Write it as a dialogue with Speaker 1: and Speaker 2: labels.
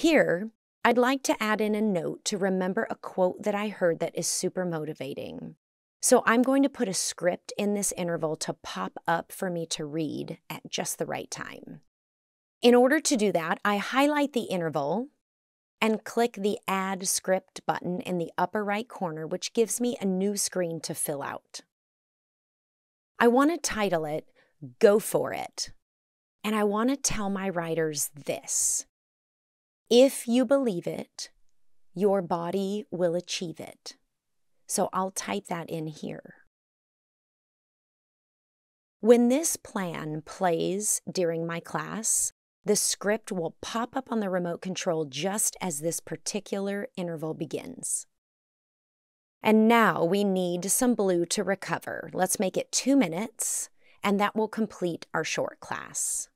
Speaker 1: Here, I'd like to add in a note to remember a quote that I heard that is super motivating. So I'm going to put a script in this interval to pop up for me to read at just the right time. In order to do that, I highlight the interval and click the Add Script button in the upper right corner, which gives me a new screen to fill out. I want to title it Go For It, and I want to tell my riders this if you believe it, your body will achieve it. So I'll type that in here. When this plan plays during my class, the script will pop up on the remote control just as this particular interval begins. And now we need some blue to recover. Let's make it two minutes, and that will complete our short class.